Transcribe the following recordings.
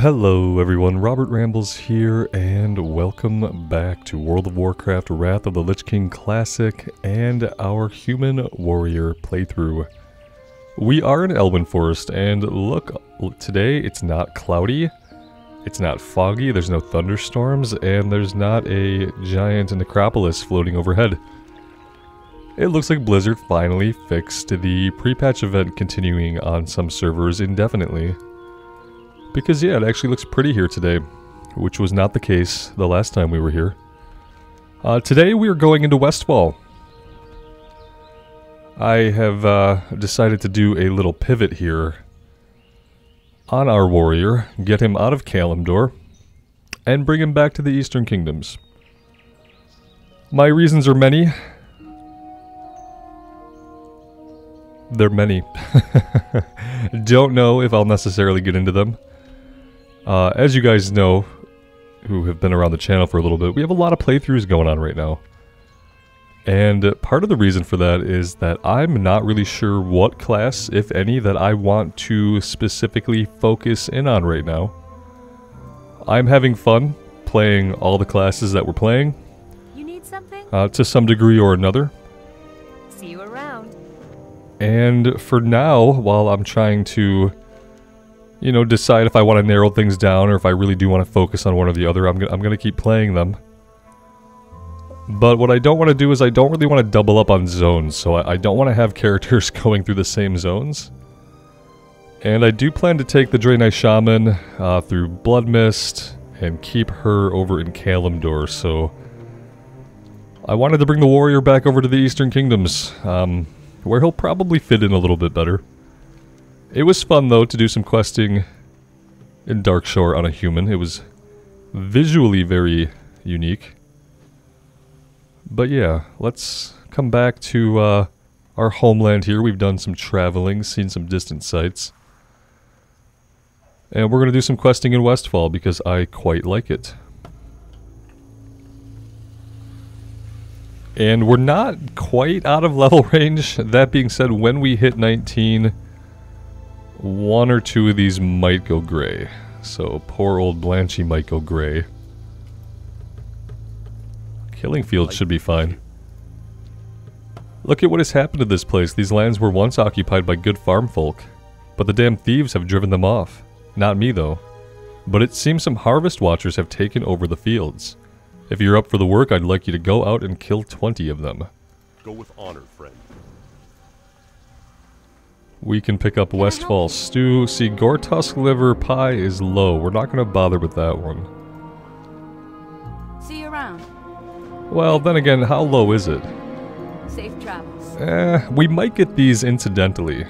Hello everyone, Robert Rambles here, and welcome back to World of Warcraft Wrath of the Lich King Classic and our Human Warrior playthrough. We are in Elwynn Forest, and look, today it's not cloudy, it's not foggy, there's no thunderstorms, and there's not a giant necropolis floating overhead. It looks like Blizzard finally fixed the pre-patch event continuing on some servers indefinitely. Because yeah, it actually looks pretty here today, which was not the case the last time we were here. Uh, today we are going into Westfall. I have uh, decided to do a little pivot here on our warrior, get him out of Kalimdor, and bring him back to the Eastern Kingdoms. My reasons are many. They're many. Don't know if I'll necessarily get into them. Uh, as you guys know, who have been around the channel for a little bit, we have a lot of playthroughs going on right now. And part of the reason for that is that I'm not really sure what class, if any, that I want to specifically focus in on right now. I'm having fun playing all the classes that we're playing. You need something? Uh, to some degree or another. See you around. And for now, while I'm trying to you know, decide if I want to narrow things down or if I really do want to focus on one or the other. I'm, going I'm to keep playing them. But what I don't want to do is I don't really want to double up on zones, so I, I don't want to have characters going through the same zones. And I do plan to take the Draenei Shaman uh, through Bloodmyst and keep her over in Kalimdor, so... I wanted to bring the warrior back over to the Eastern Kingdoms, um, where he'll probably fit in a little bit better. It was fun, though, to do some questing in Darkshore on a human. It was visually very unique. But yeah, let's come back to uh, our homeland here. We've done some traveling, seen some distant sights. And we're going to do some questing in Westfall because I quite like it. And we're not quite out of level range. That being said, when we hit 19 one or two of these might go gray. So poor old Blanchy might go gray. Killing fields should be fine. Look at what has happened to this place. These lands were once occupied by good farm folk. But the damn thieves have driven them off. Not me, though. But it seems some harvest watchers have taken over the fields. If you're up for the work, I'd like you to go out and kill 20 of them. Go with honor, friend. We can pick up Westfall Stew. See, Goretusk Liver Pie is low. We're not going to bother with that one. See you around. Well, then again, how low is it? Safe travels. Eh, we might get these incidentally.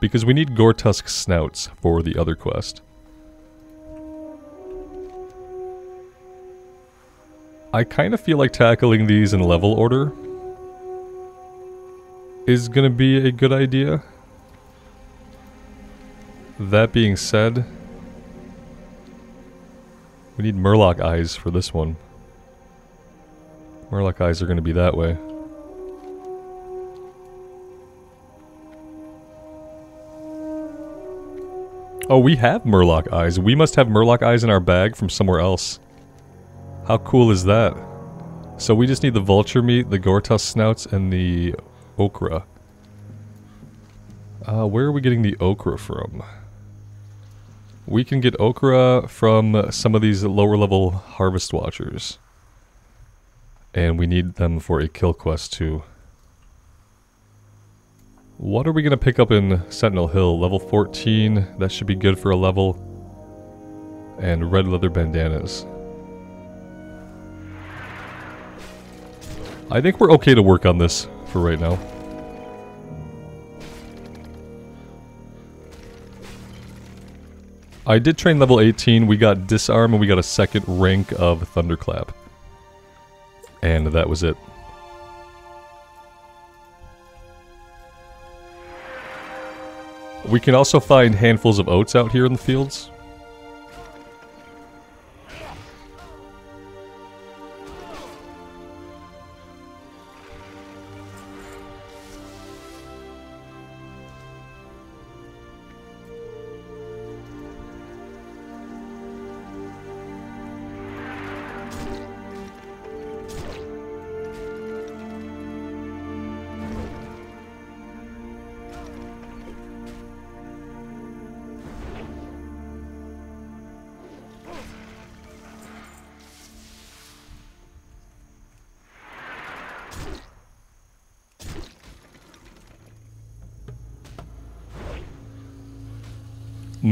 Because we need Goretusk Snouts for the other quest. I kind of feel like tackling these in level order is going to be a good idea. That being said, we need Murloc eyes for this one. Murloc eyes are going to be that way. Oh, we have Murloc eyes. We must have Murloc eyes in our bag from somewhere else. How cool is that? So we just need the vulture meat, the Goretusk snouts, and the okra. Uh, where are we getting the okra from? We can get okra from some of these lower level harvest watchers. And we need them for a kill quest too. What are we going to pick up in Sentinel Hill? Level 14. That should be good for a level. And red leather bandanas. I think we're okay to work on this for right now. I did train level 18, we got Disarm and we got a second rank of Thunderclap. And that was it. We can also find handfuls of oats out here in the fields.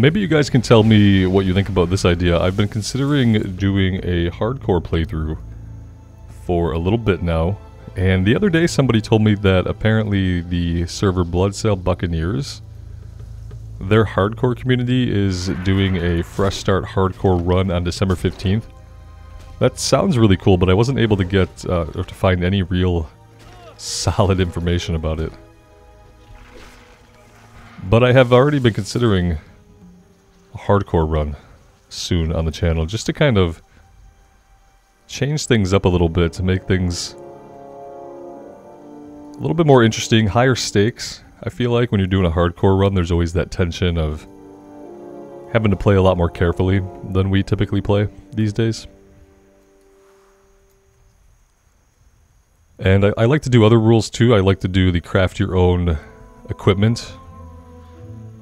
Maybe you guys can tell me what you think about this idea. I've been considering doing a hardcore playthrough for a little bit now. And the other day somebody told me that apparently the server Bloodsail Buccaneers, their hardcore community is doing a fresh start hardcore run on December 15th. That sounds really cool, but I wasn't able to get uh, or to find any real solid information about it. But I have already been considering hardcore run soon on the channel just to kind of change things up a little bit to make things a little bit more interesting, higher stakes. I feel like when you're doing a hardcore run, there's always that tension of having to play a lot more carefully than we typically play these days. And I, I like to do other rules too. I like to do the craft your own equipment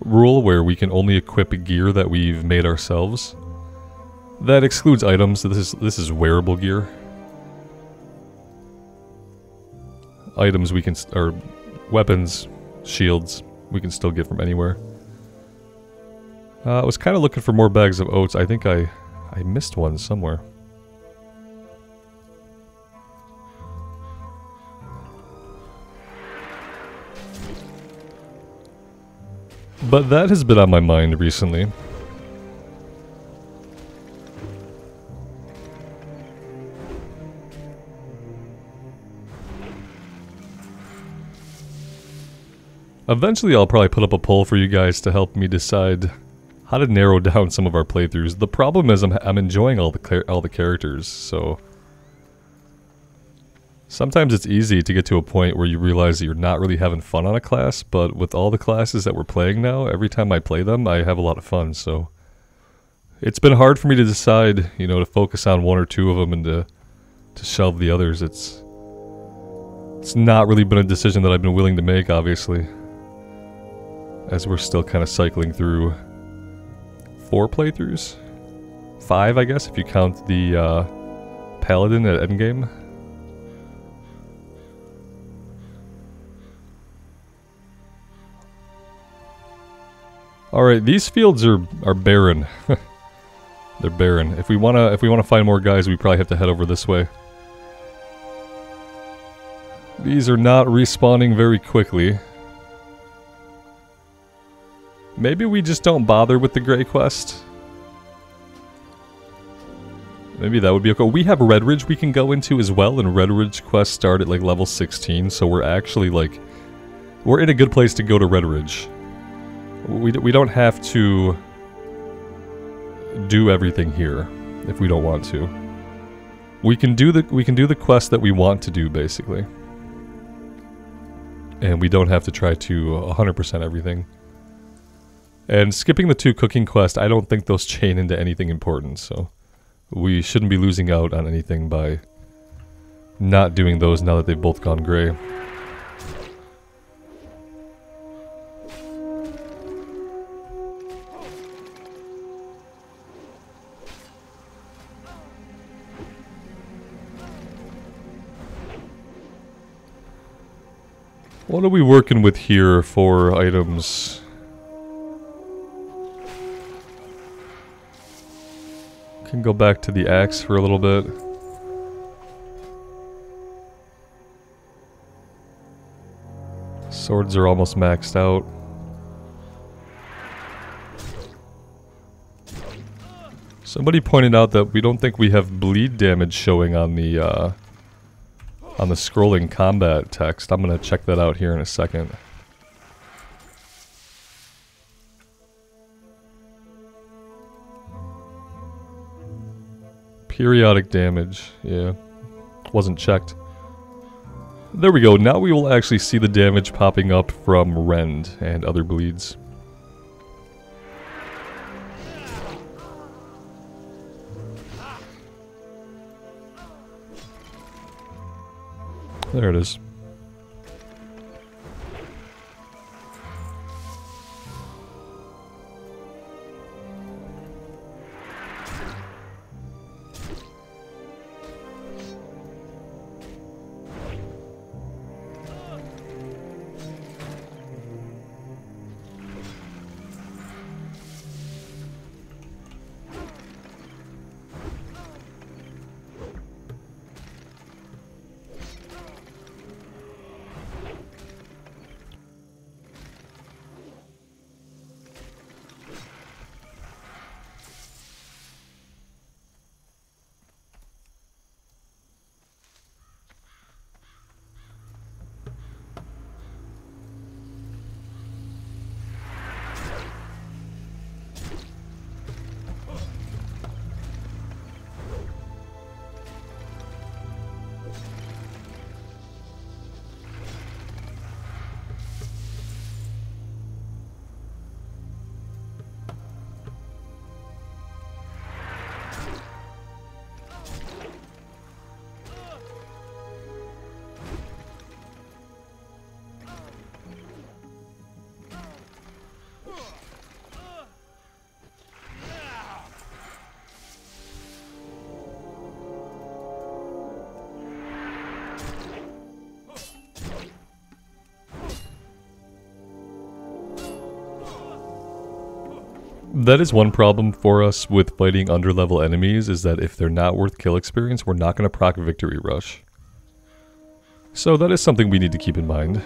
rule where we can only equip gear that we've made ourselves. That excludes items. This is this is wearable gear. Items we can or weapons, shields we can still get from anywhere. Uh, I was kind of looking for more bags of oats. I think I I missed one somewhere. But that has been on my mind recently. Eventually I'll probably put up a poll for you guys to help me decide how to narrow down some of our playthroughs. The problem is I'm, I'm enjoying all the all the characters, so Sometimes it's easy to get to a point where you realize that you're not really having fun on a class, but with all the classes that we're playing now, every time I play them, I have a lot of fun, so... It's been hard for me to decide, you know, to focus on one or two of them and to, to shelve the others. It's... It's not really been a decision that I've been willing to make, obviously. As we're still kind of cycling through... Four playthroughs? Five, I guess, if you count the, uh, Paladin at Endgame. Alright, these fields are, are barren. They're barren. If we wanna if we wanna find more guys, we probably have to head over this way. These are not respawning very quickly. Maybe we just don't bother with the Grey Quest. Maybe that would be okay. We have Redridge we can go into as well, and Redridge quests start at like level 16, so we're actually like... We're in a good place to go to Redridge. We, we don't have to do everything here if we don't want to. We can do the we can do the quest that we want to do basically. And we don't have to try to 100% everything. And skipping the two cooking quests, I don't think those chain into anything important, so we shouldn't be losing out on anything by not doing those now that they've both gone gray. What are we working with here for items? Can go back to the axe for a little bit. Swords are almost maxed out. Somebody pointed out that we don't think we have bleed damage showing on the uh, on the scrolling combat text. I'm going to check that out here in a second. Periodic damage, yeah. Wasn't checked. There we go, now we will actually see the damage popping up from Rend and other bleeds. There it is. That is one problem for us with fighting underlevel enemies is that if they're not worth kill experience, we're not going to proc victory rush. So that is something we need to keep in mind.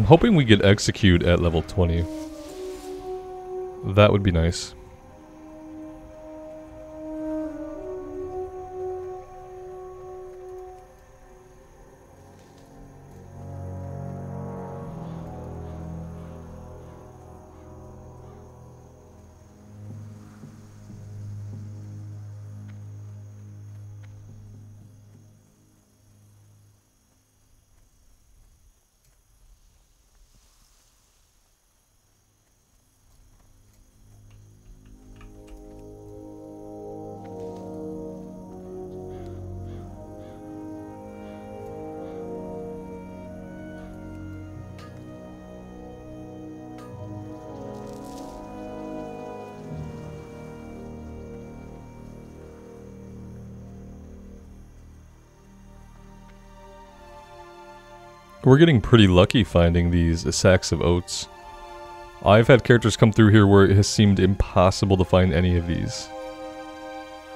I'm hoping we get execute at level 20. That would be nice. We're getting pretty lucky finding these sacks of oats. I've had characters come through here where it has seemed impossible to find any of these.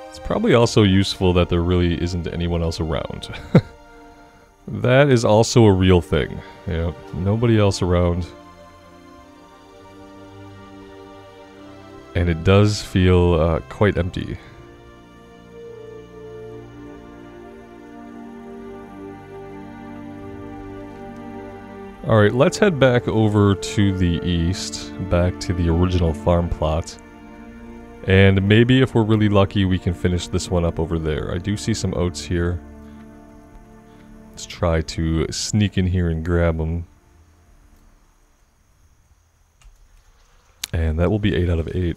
It's probably also useful that there really isn't anyone else around. that is also a real thing. Yeah, nobody else around. And it does feel uh, quite empty. Alright, let's head back over to the east, back to the original farm plot. And maybe if we're really lucky, we can finish this one up over there. I do see some oats here. Let's try to sneak in here and grab them. And that will be 8 out of 8.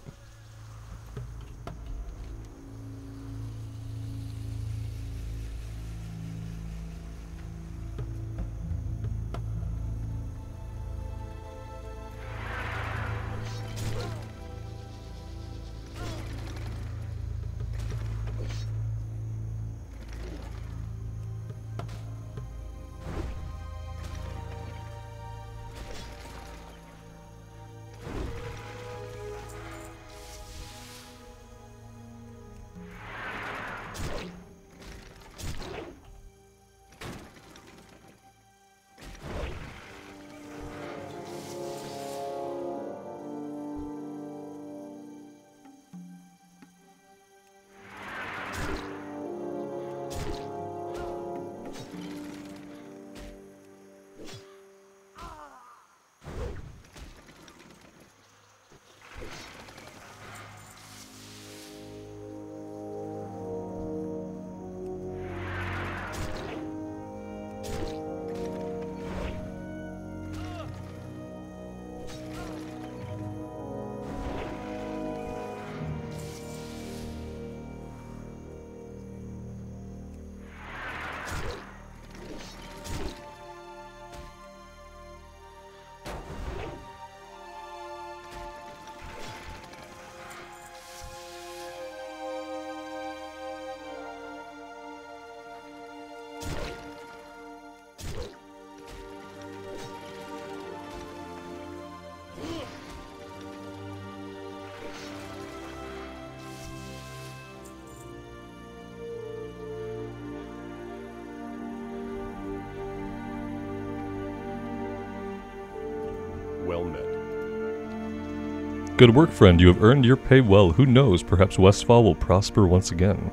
Good work, friend. You have earned your pay well. Who knows, perhaps Westfall will prosper once again.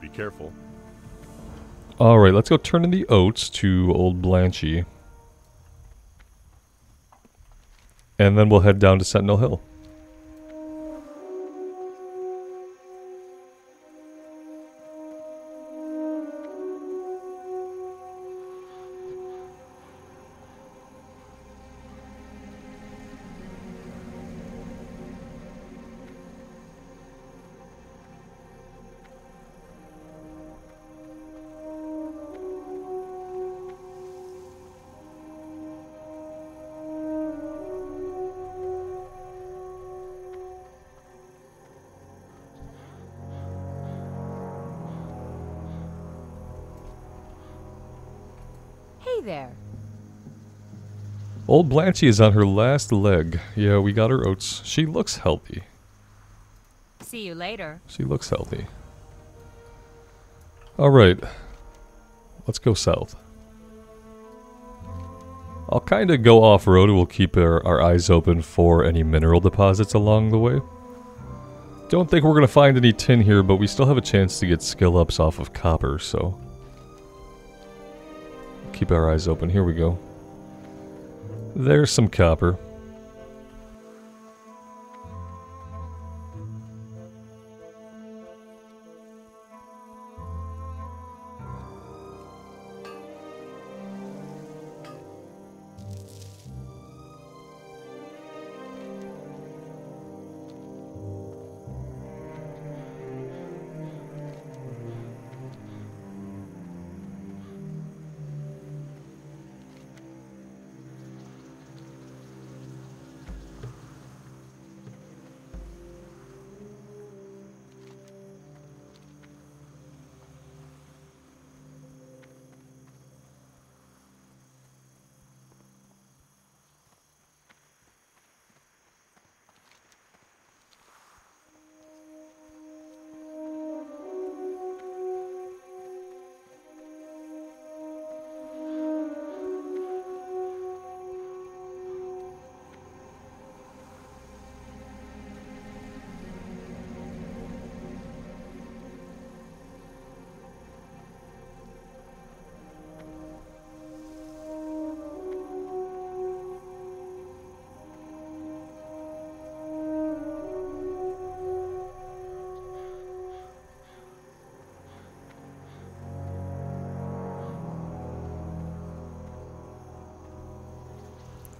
Be careful. Alright, let's go turn in the oats to old Blanchy. And then we'll head down to Sentinel Hill. There. Old Blanchy is on her last leg. Yeah, we got her oats. She looks healthy. See you later. She looks healthy. Alright. Let's go south. I'll kind of go off-road. We'll keep our, our eyes open for any mineral deposits along the way. Don't think we're going to find any tin here, but we still have a chance to get skill ups off of copper, so... Keep our eyes open. Here we go. There's some copper.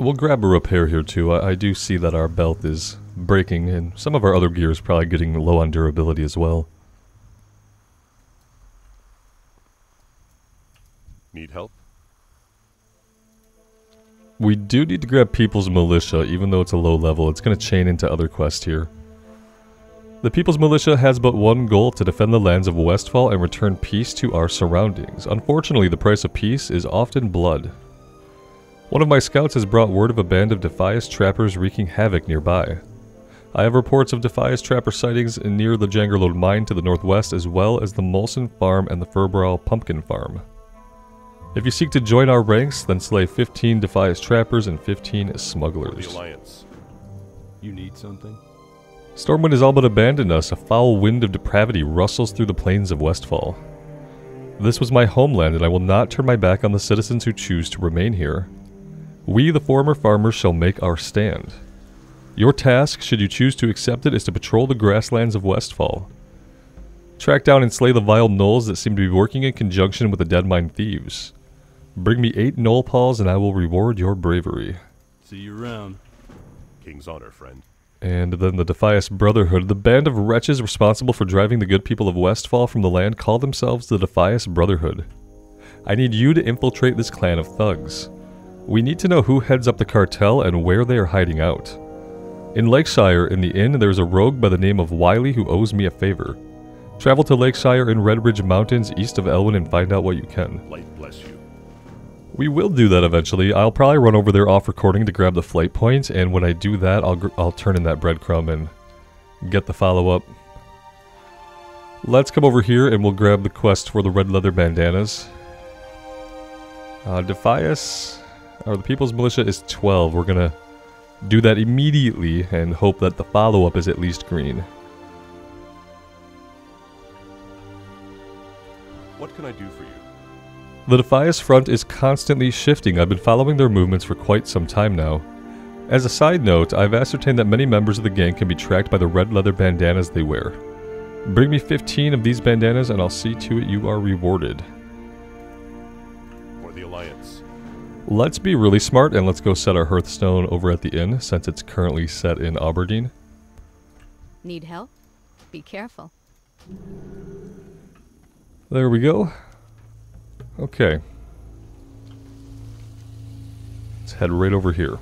We'll grab a repair here too. I, I, do see that our belt is breaking and some of our other gear is probably getting low on durability as well. Need help? We do need to grab People's Militia, even though it's a low level. It's going to chain into other quests here. The People's Militia has but one goal, to defend the lands of Westfall and return peace to our surroundings. Unfortunately, the price of peace is often blood. One of my scouts has brought word of a band of Defias trappers wreaking havoc nearby. I have reports of Defias trapper sightings near the Jangolode mine to the northwest as well as the Molsen farm and the Furlbrow pumpkin farm. If you seek to join our ranks, then slay 15 Defias trappers and 15 smugglers. The Alliance. You need something? Stormwind has all but abandoned us. A foul wind of depravity rustles through the plains of Westfall. This was my homeland, and I will not turn my back on the citizens who choose to remain here. We, the former farmers, shall make our stand. Your task, should you choose to accept it, is to patrol the grasslands of Westfall. Track down and slay the vile gnolls that seem to be working in conjunction with the Deadmine thieves. Bring me eight gnoll paws and I will reward your bravery. See you around. King's honor, friend. And then the Defias Brotherhood, the band of wretches responsible for driving the good people of Westfall from the land, call themselves the Defias Brotherhood. I need you to infiltrate this clan of thugs. We need to know who heads up the cartel and where they are hiding out. In Lakeshire, in the inn, there is a rogue by the name of Wiley who owes me a favor. Travel to Lakeshire in Redridge Mountains east of Elwynn and find out what you can. Light bless you. We will do that eventually. I'll probably run over there off recording to grab the flight point, and when I do that, I'll, I'll turn in that breadcrumb and get the follow-up. Let's come over here and we'll grab the quest for the red leather bandanas. Uh, Defias or the People's Militia is 12. We're gonna do that immediately and hope that the follow-up is at least green. What can I do for you? The Defias front is constantly shifting. I've been following their movements for quite some time now. As a side note, I've ascertained that many members of the gang can be tracked by the red leather bandanas they wear. Bring me 15 of these bandanas and I'll see to it you are rewarded. Let's be really smart and let's go set our Hearthstone over at the inn since it's currently set in Auberdine. Need help? Be careful. There we go. Okay. Let's head right over here.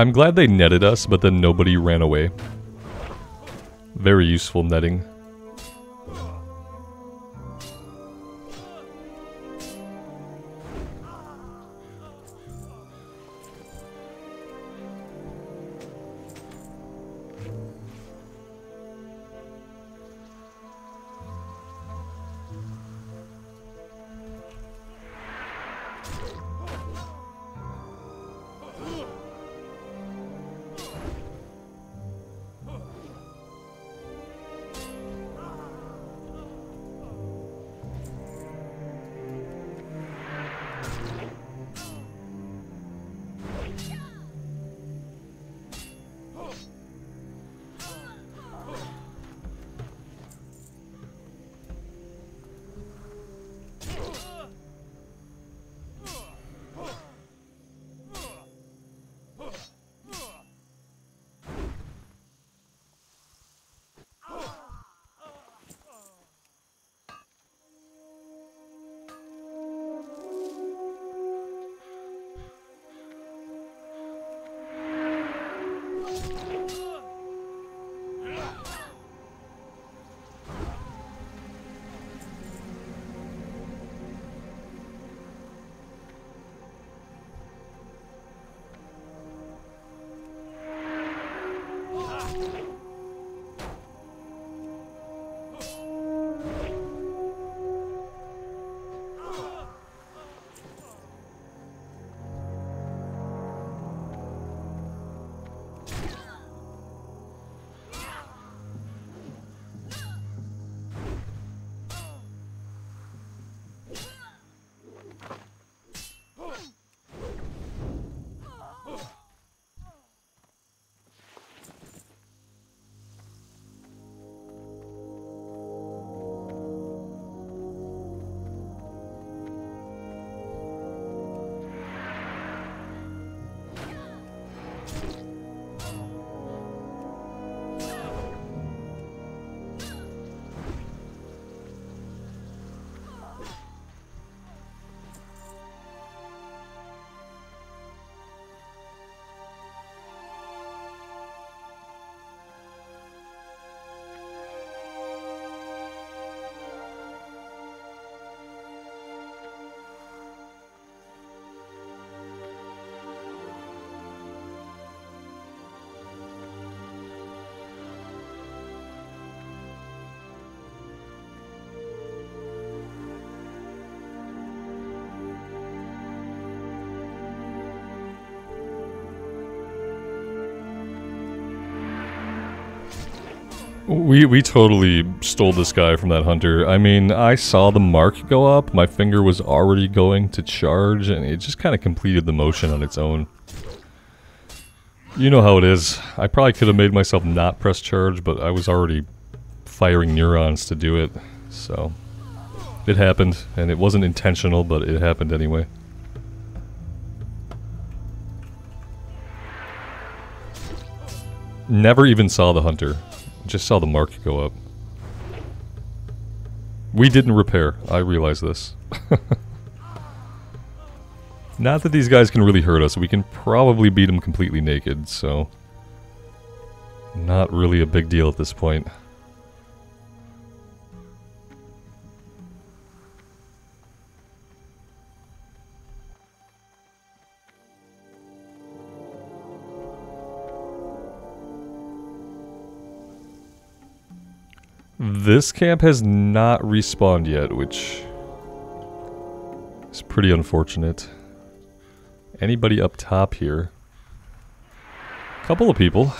I'm glad they netted us, but then nobody ran away. Very useful netting. We we totally stole this guy from that hunter. I mean, I saw the mark go up, my finger was already going to charge, and it just kind of completed the motion on its own. You know how it is. I probably could have made myself not press charge, but I was already firing neurons to do it, so... It happened, and it wasn't intentional, but it happened anyway. Never even saw the hunter. Just saw the mark go up. We didn't repair. I realize this. Not that these guys can really hurt us. We can probably beat them completely naked, so... Not really a big deal at this point. This camp has not respawned yet, which is pretty unfortunate. Anybody up top here? A Couple of people.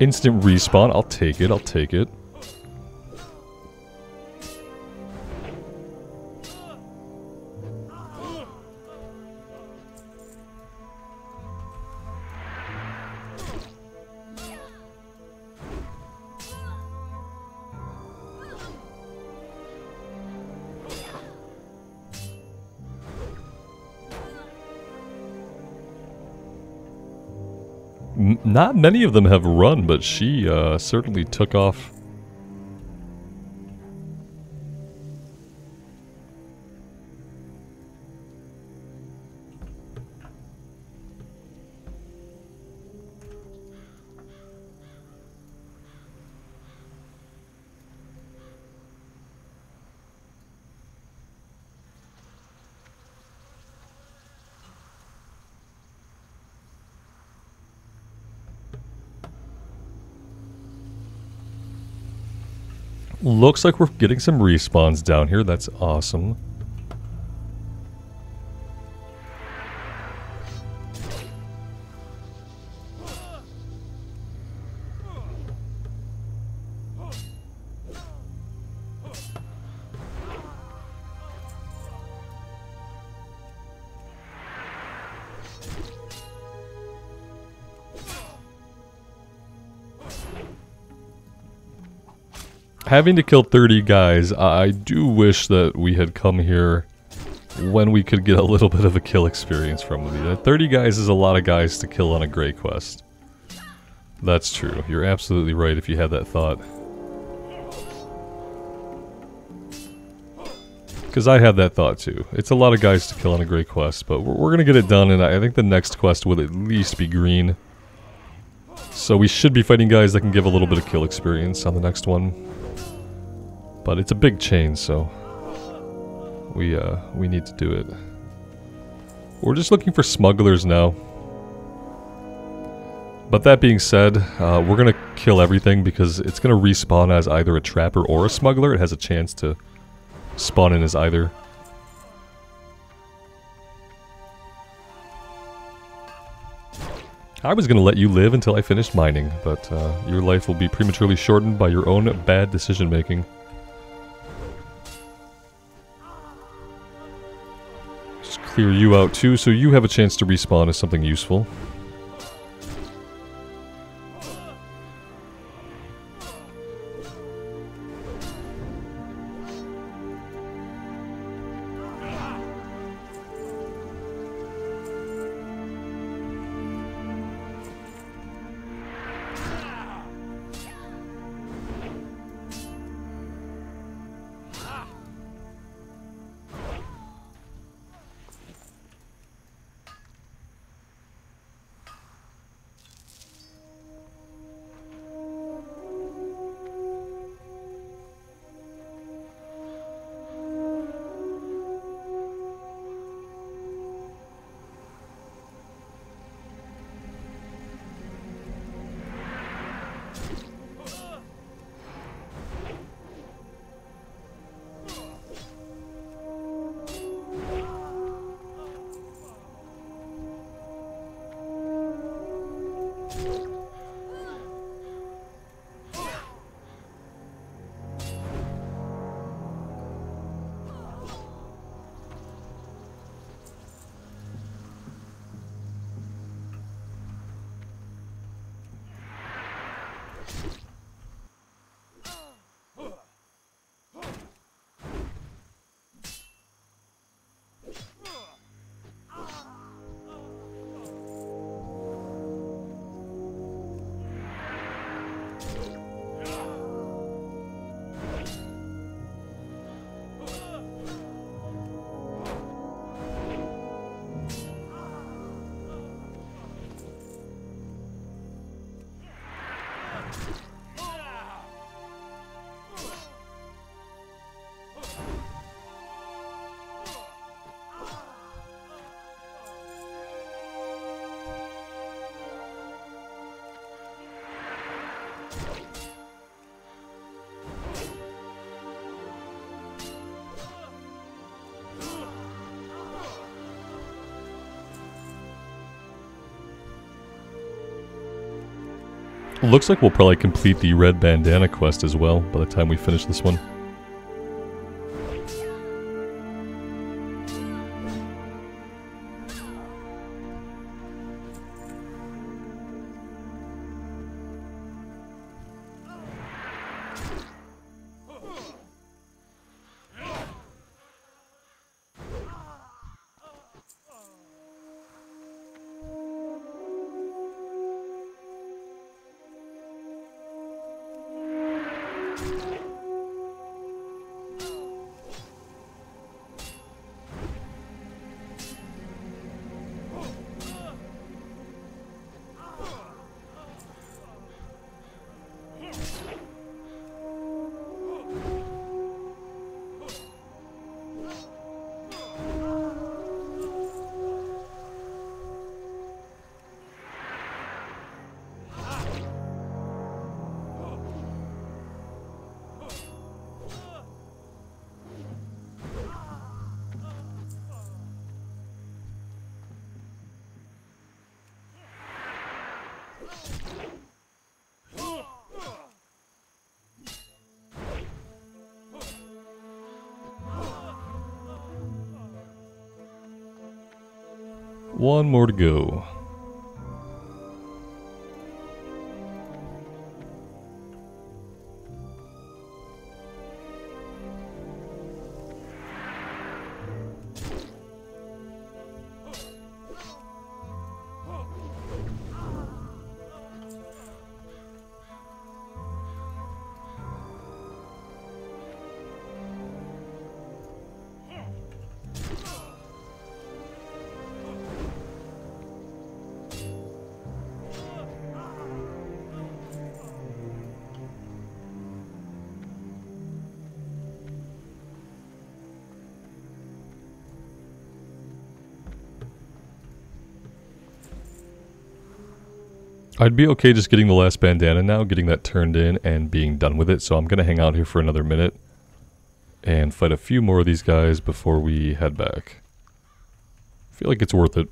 Instant respawn, I'll take it, I'll take it. Not many of them have run, but she uh, certainly took off. Looks like we're getting some respawns down here. That's awesome. Having to kill 30 guys, I do wish that we had come here when we could get a little bit of a kill experience from them. 30 guys is a lot of guys to kill on a Grey quest. That's true. You're absolutely right if you had that thought. Because I had that thought too. It's a lot of guys to kill on a Grey quest, but we're, we're going to get it done, and I think the next quest will at least be green. So we should be fighting guys that can give a little bit of kill experience on the next one. But it's a big chain, so we uh we need to do it. We're just looking for smugglers now. But that being said, uh, we're gonna kill everything because it's gonna respawn as either a trapper or a smuggler. It has a chance to spawn in as either. I was gonna let you live until I finished mining, but uh, your life will be prematurely shortened by your own bad decision making. Clear you out too, so you have a chance to respawn as something useful. Looks like we'll probably complete the red bandana quest as well by the time we finish this one. One more to go. I'd be okay just getting the last bandana now, getting that turned in and being done with it, so I'm gonna hang out here for another minute and fight a few more of these guys before we head back. I feel like it's worth it.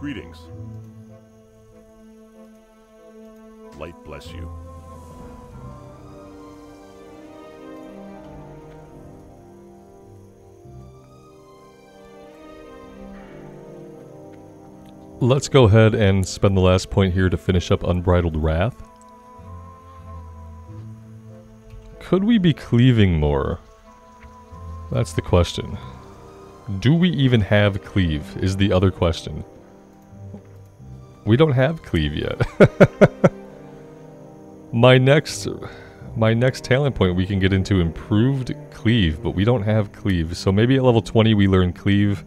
Greetings. Light bless you. Let's go ahead and spend the last point here to finish up Unbridled Wrath. Could we be cleaving more? That's the question. Do we even have cleave is the other question. We don't have cleave yet. my next my next talent point we can get into improved cleave, but we don't have cleave. So maybe at level 20 we learn cleave.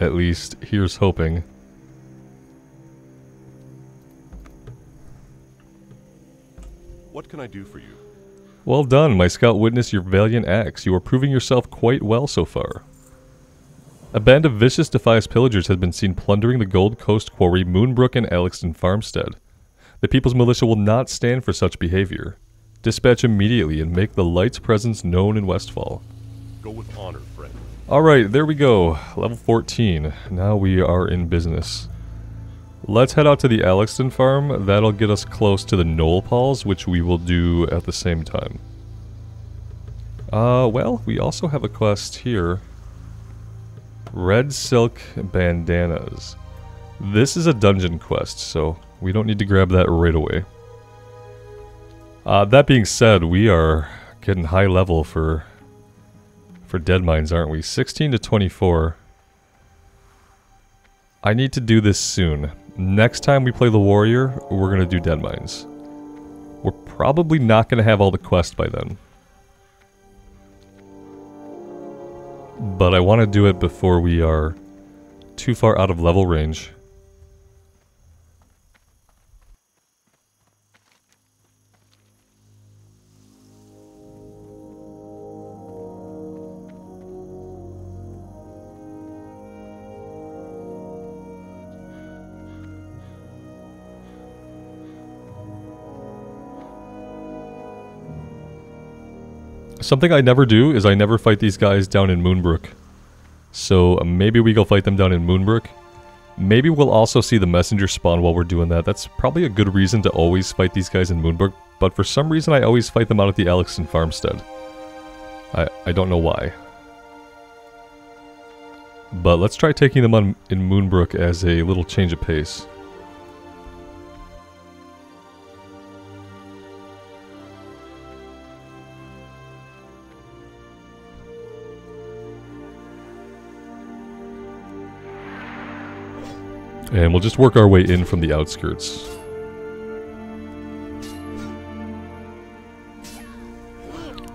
At least here's hoping. What can I do for you? Well done, my scout witness your valiant acts. You are proving yourself quite well so far. A band of vicious Defias pillagers has been seen plundering the Gold Coast Quarry, Moonbrook, and Alexston Farmstead. The People's Militia will not stand for such behavior. Dispatch immediately and make the Light's presence known in Westfall. Go with honor, friend. Alright, there we go. Level 14. Now we are in business. Let's head out to the Alexston farm. That'll get us close to the Knoll which we will do at the same time. Uh, well, we also have a quest here. Red Silk Bandanas. This is a dungeon quest, so we don't need to grab that right away. Uh, that being said, we are getting high level for for Deadmines, aren't we? 16 to 24. I need to do this soon. Next time we play the warrior, we're going to do Deadmines. We're probably not going to have all the quests by then. But I want to do it before we are too far out of level range. Something I never do is I never fight these guys down in Moonbrook. So uh, maybe we go fight them down in Moonbrook. Maybe we'll also see the messenger spawn while we're doing that. That's probably a good reason to always fight these guys in Moonbrook, but for some reason I always fight them out at the Alexston Farmstead. I, I don't know why. But let's try taking them on in Moonbrook as a little change of pace. And we'll just work our way in from the outskirts.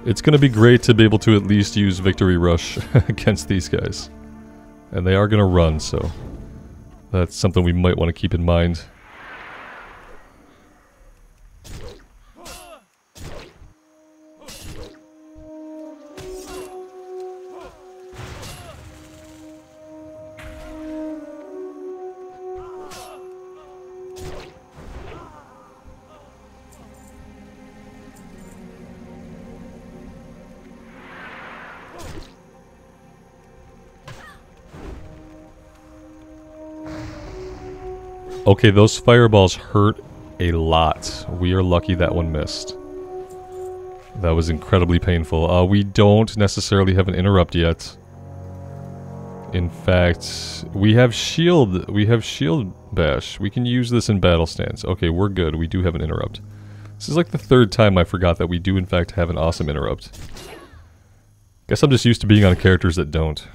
It's going to be great to be able to at least use Victory Rush against these guys. And they are going to run, so that's something we might want to keep in mind. Okay, those fireballs hurt a lot. We are lucky that one missed. That was incredibly painful. Uh, we don't necessarily have an interrupt yet. In fact, we have shield. We have shield bash. We can use this in battle stance. Okay, we're good. We do have an interrupt. This is like the third time I forgot that we do in fact have an awesome interrupt. Guess I'm just used to being on characters that don't.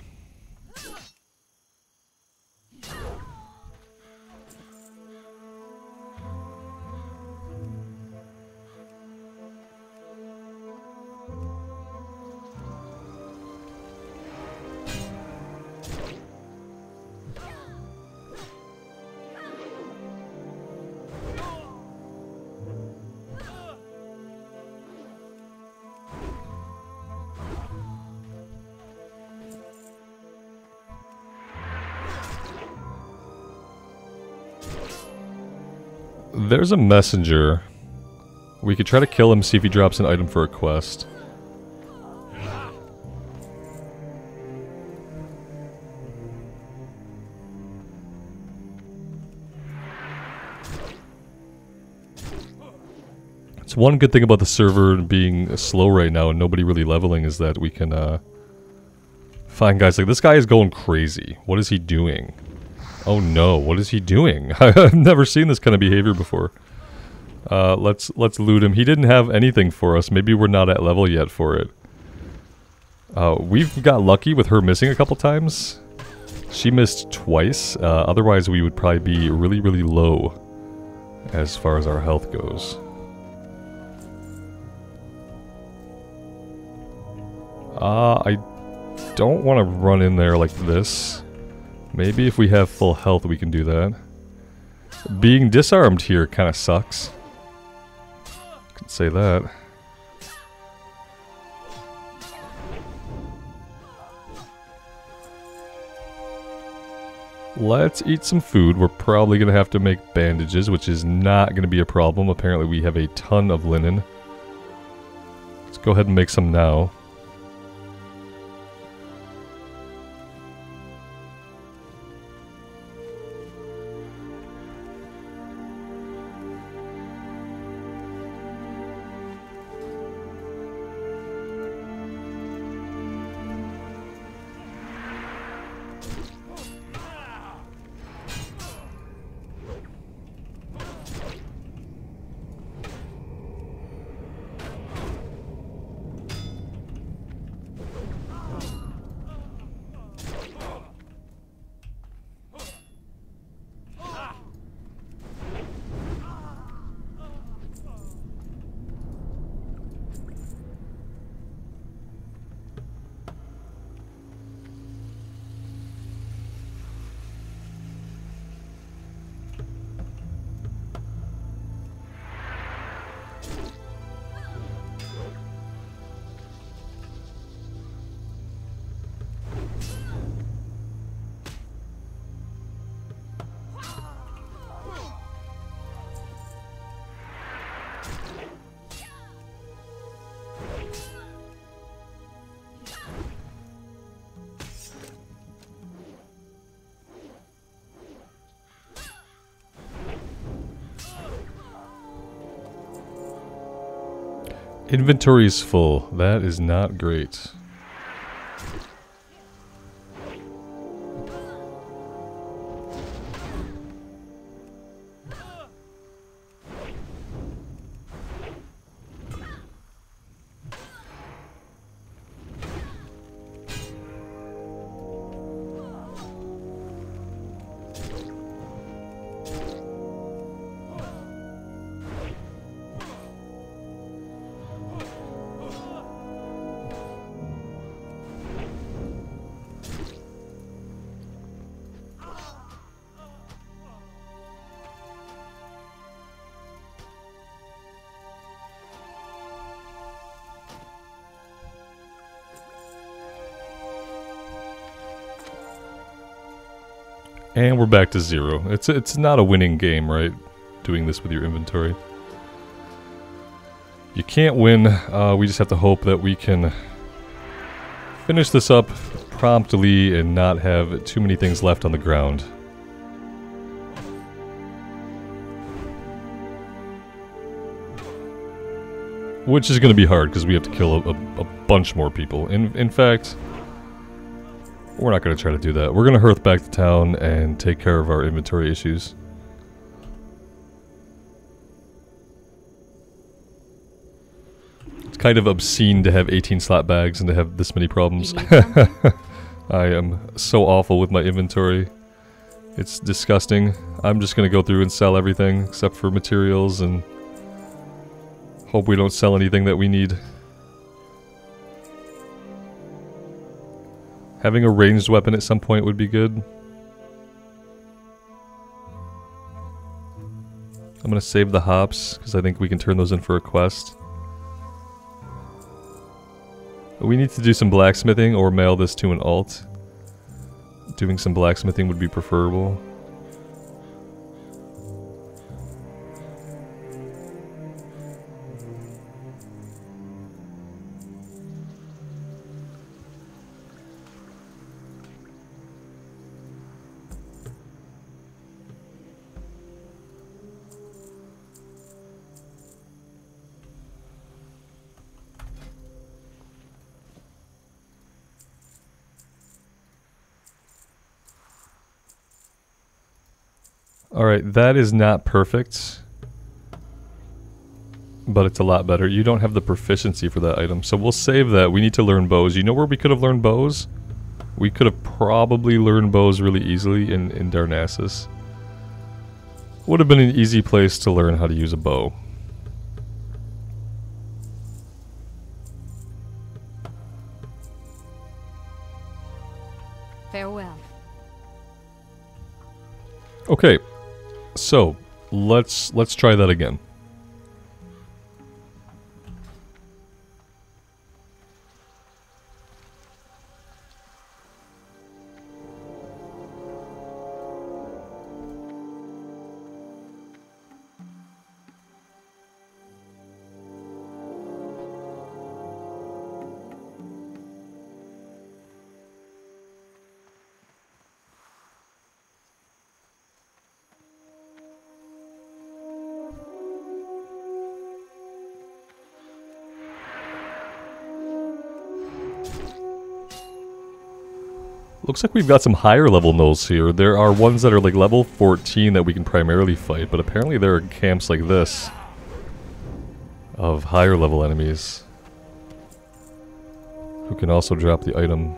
There's a messenger. We could try to kill him, see if he drops an item for a quest. It's one good thing about the server being slow right now and nobody really leveling is that we can uh, find guys like this guy is going crazy. What is he doing? Oh no, what is he doing? I've never seen this kind of behavior before. Uh, let's let's loot him. He didn't have anything for us. Maybe we're not at level yet for it. Uh, we've got lucky with her missing a couple times. She missed twice. Uh, otherwise, we would probably be really, really low as far as our health goes. Uh, I don't want to run in there like this. Maybe if we have full health we can do that. Being disarmed here kind of sucks. Can say that. Let's eat some food. We're probably going to have to make bandages, which is not going to be a problem. Apparently we have a ton of linen. Let's go ahead and make some now. Inventory is full. That is not great. And we're back to zero. It's it's not a winning game, right? Doing this with your inventory. You can't win. Uh, we just have to hope that we can finish this up promptly and not have too many things left on the ground. Which is going to be hard because we have to kill a, a, a, bunch more people. In, in fact, we're not going to try to do that. We're going to hearth back to town and take care of our inventory issues. It's kind of obscene to have 18 slot bags and to have this many problems. I am so awful with my inventory. It's disgusting. I'm just going to go through and sell everything except for materials and Hope we don't sell anything that we need. Having a ranged weapon at some point would be good. I'm gonna save the hops, because I think we can turn those in for a quest. We need to do some blacksmithing or mail this to an alt. Doing some blacksmithing would be preferable. Alright, that is not perfect. But it's a lot better. You don't have the proficiency for that item, so we'll save that. We need to learn bows. You know where we could have learned bows? We could have probably learned bows really easily in, in Darnassus. Would have been an easy place to learn how to use a bow. So, let's let's try that again. Looks like we've got some higher level gnolls here. There are ones that are like level 14 that we can primarily fight, but apparently there are camps like this of higher level enemies who can also drop the item.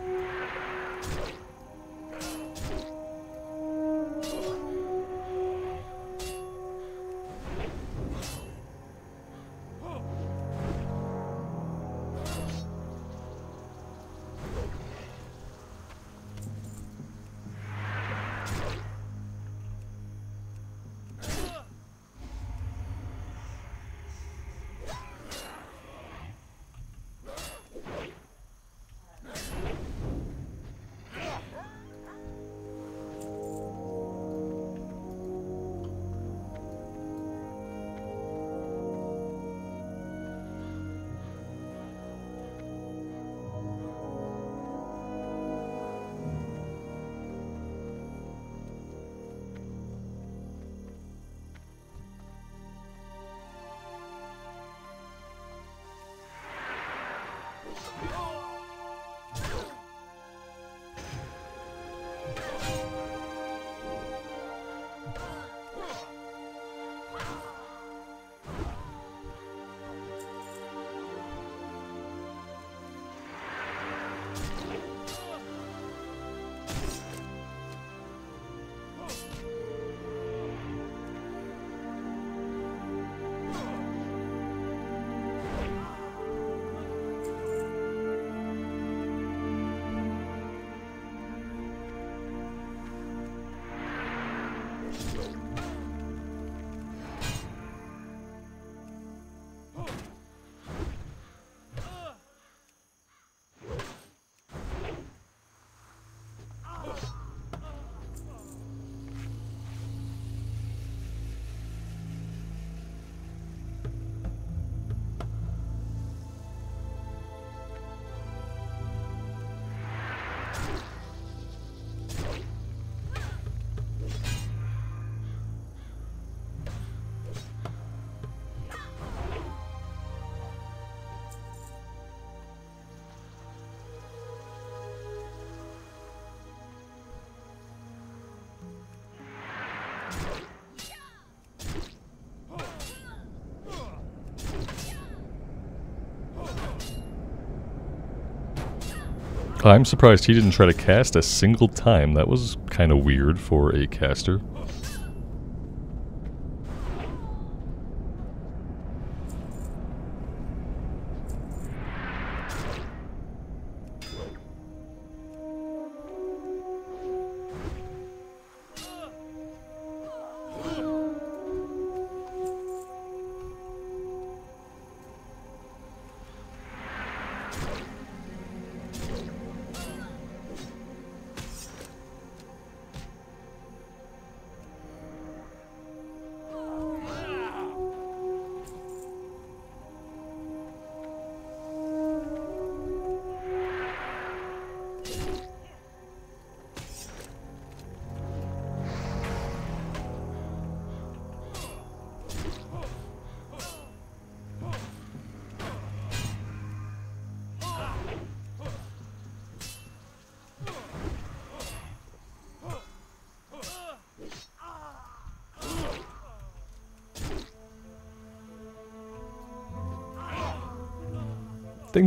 I'm surprised he didn't try to cast a single time. That was kind of weird for a caster.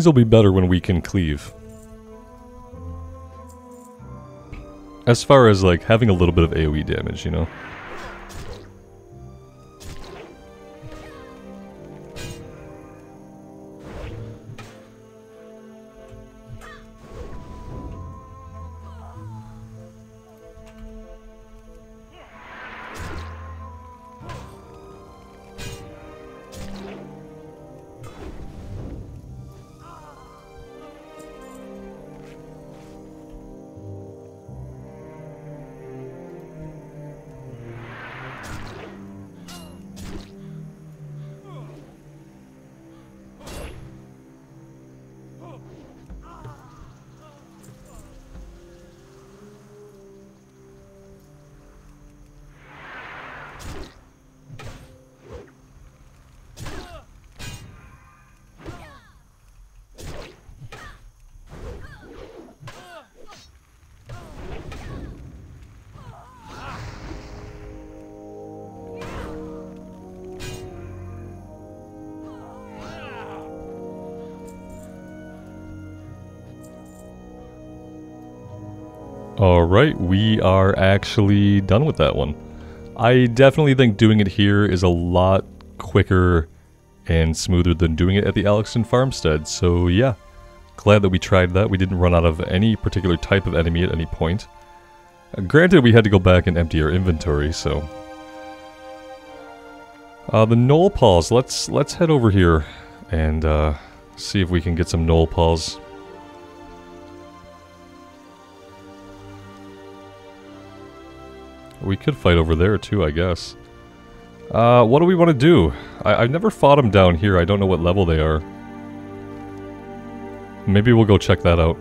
Things will be better when we can cleave. As far as like having a little bit of AoE damage, you know? Alright, we are actually done with that one. I definitely think doing it here is a lot quicker and smoother than doing it at the Alexston Farmstead, so yeah. Glad that we tried that. We didn't run out of any particular type of enemy at any point. Granted, we had to go back and empty our inventory, so... Uh, the Gnoll Paws, let's, let's head over here and uh, see if we can get some Gnoll Paws. We could fight over there too, I guess. Uh, what do we want to do? I I've never fought them down here. I don't know what level they are. Maybe we'll go check that out.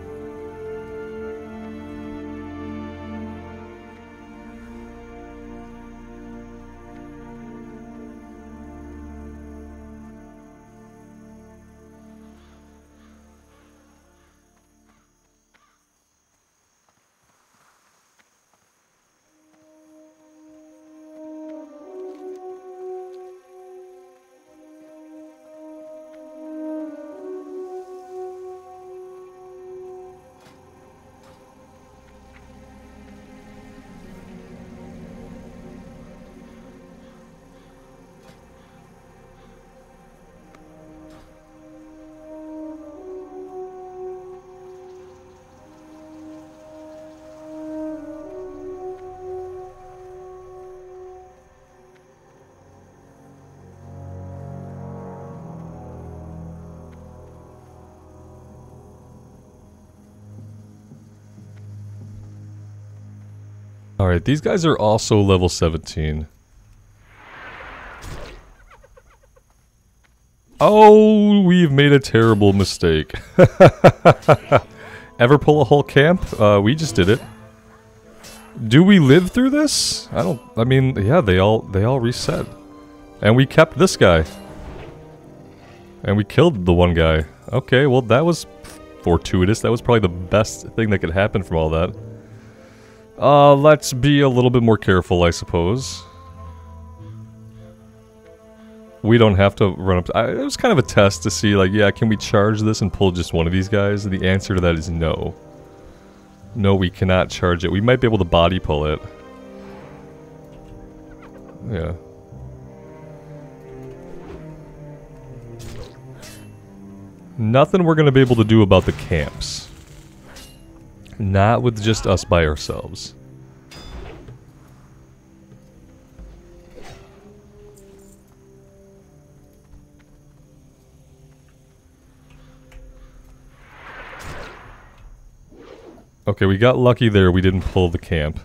Alright, these guys are also level 17. Oh, we've made a terrible mistake. Ever pull a whole camp? Uh, we just did it. Do we live through this? I don't, I mean, yeah, they all, they all reset. And we kept this guy. And we killed the one guy. Okay, well that was fortuitous. That was probably the best thing that could happen from all that. Uh, let's be a little bit more careful, I suppose. We don't have to run up... I, it was kind of a test to see, like, yeah, can we charge this and pull just one of these guys? The answer to that is no. No, we cannot charge it. We might be able to body pull it. Yeah. Nothing we're going to be able to do about the camps. Not with just us by ourselves. Okay, we got lucky there. We didn't pull the camp.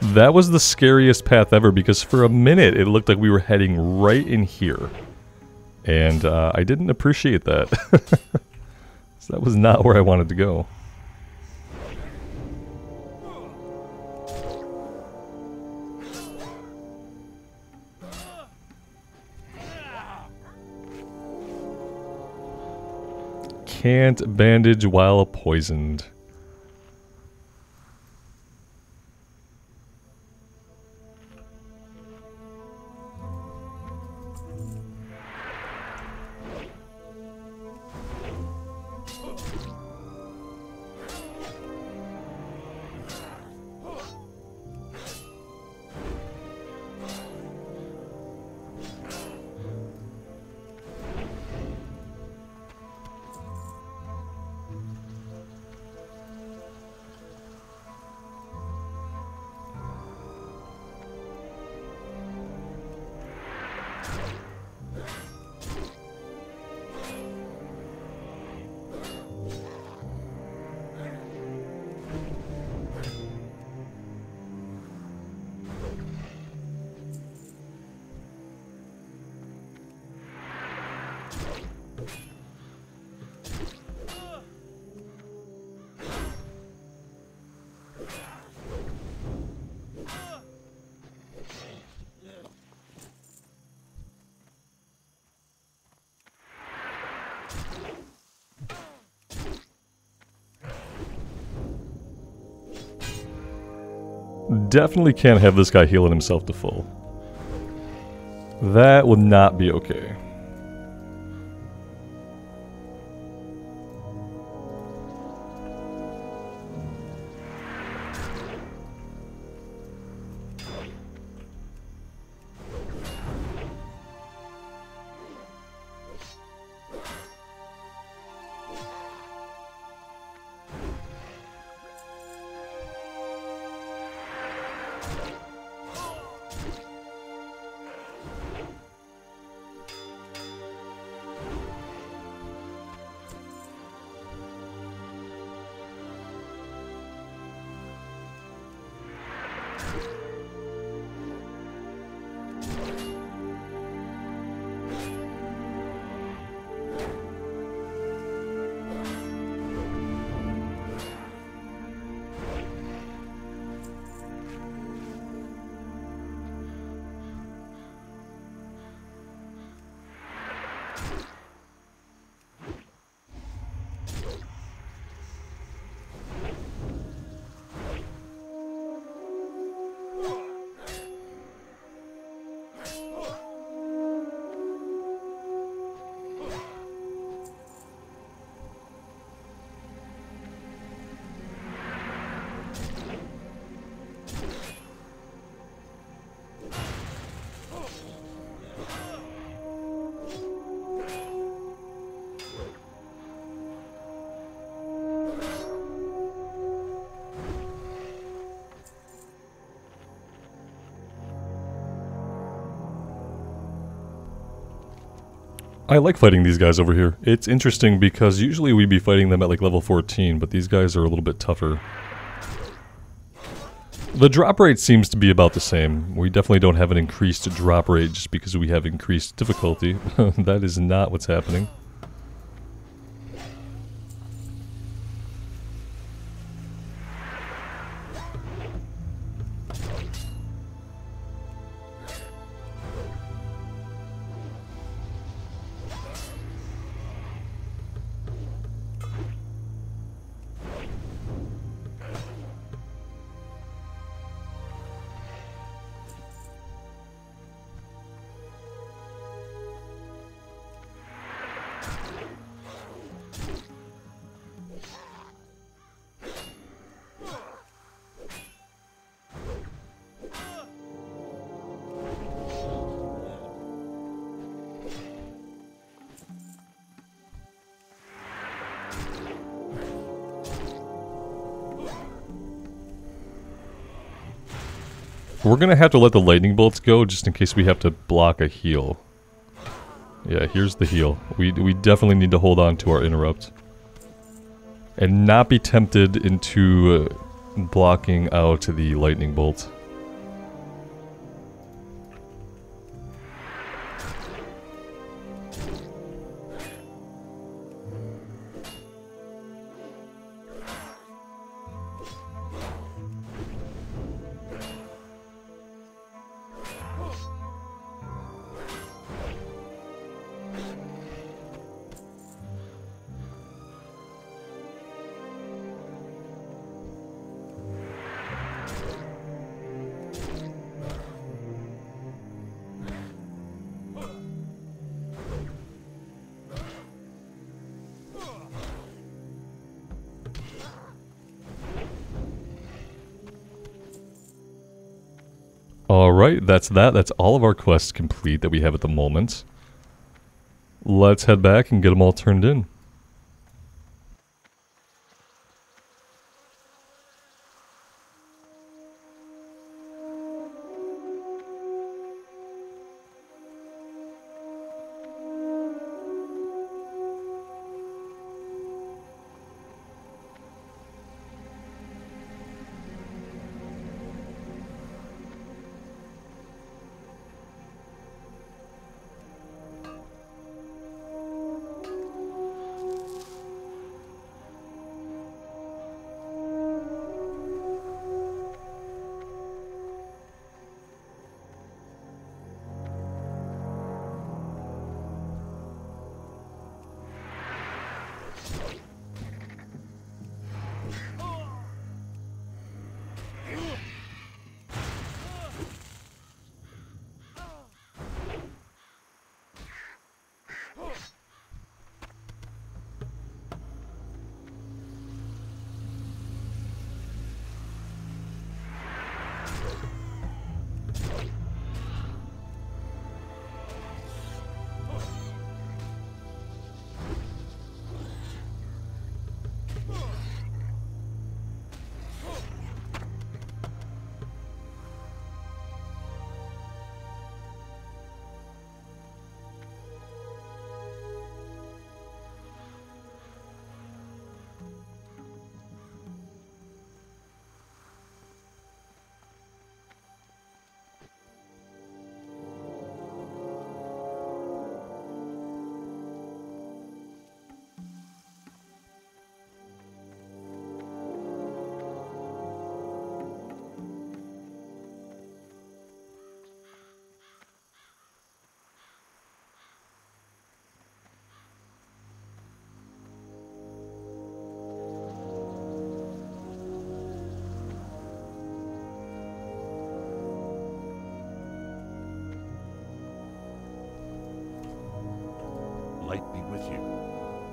That was the scariest path ever because for a minute it looked like we were heading right in here. And uh, I didn't appreciate that. so that was not where I wanted to go. Can't bandage while poisoned. Definitely can't have this guy healing himself to full. That would not be okay. I like fighting these guys over here. It's interesting because usually we'd be fighting them at like level 14, but these guys are a little bit tougher. The drop rate seems to be about the same. We definitely don't have an increased drop rate just because we have increased difficulty. that is not what's happening. We're gonna have to let the lightning bolts go just in case we have to block a heal. Yeah, here's the heal. We, we definitely need to hold on to our interrupt. And not be tempted into uh, blocking out the lightning bolt. That's that. That's all of our quests complete that we have at the moment. Let's head back and get them all turned in.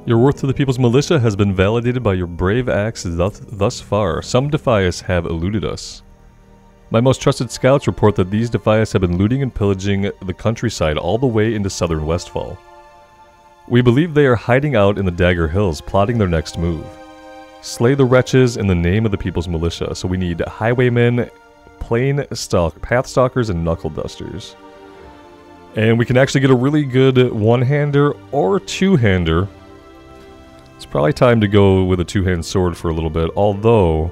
Your worth to the People's Militia has been validated by your brave acts thus, thus far. Some Defias have eluded us. My most trusted scouts report that these Defias have been looting and pillaging the countryside all the way into southern Westfall. We believe they are hiding out in the Dagger Hills, plotting their next move. Slay the wretches in the name of the People's Militia, so we need highwaymen, plain stalk, path stalkers, and knuckle dusters. And we can actually get a really good one-hander or two-hander. It's probably time to go with a two-hand sword for a little bit, although...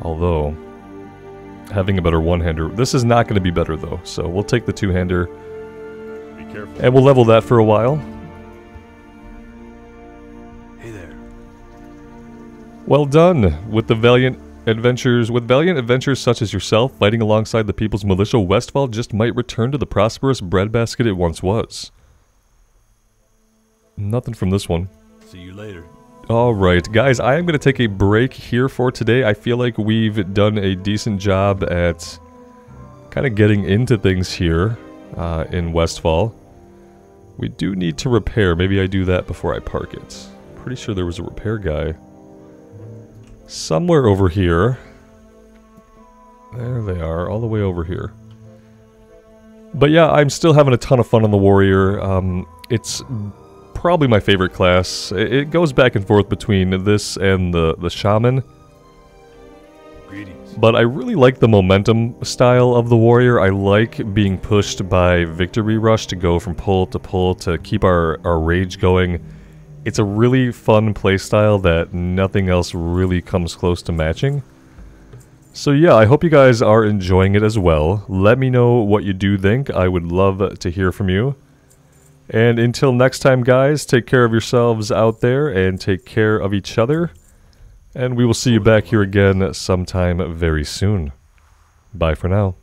Although... Having a better one-hander... This is not going to be better, though, so we'll take the two-hander, Be careful. and we'll level that for a while. Hey there. Well done with the valiant adventures. With valiant adventures such as yourself, fighting alongside the People's Militia, Westfall just might return to the prosperous breadbasket it once was. Nothing from this one. See you later. Alright, guys, I am going to take a break here for today. I feel like we've done a decent job at kind of getting into things here uh, in Westfall. We do need to repair. Maybe I do that before I park it. Pretty sure there was a repair guy somewhere over here. There they are, all the way over here. But yeah, I'm still having a ton of fun on the Warrior. Um, it's probably my favorite class. It goes back and forth between this and the, the Shaman. Greetings. But I really like the momentum style of the warrior. I like being pushed by victory rush to go from pull to pull to keep our, our rage going. It's a really fun playstyle that nothing else really comes close to matching. So yeah, I hope you guys are enjoying it as well. Let me know what you do think. I would love to hear from you. And until next time, guys, take care of yourselves out there and take care of each other. And we will see you back here again sometime very soon. Bye for now.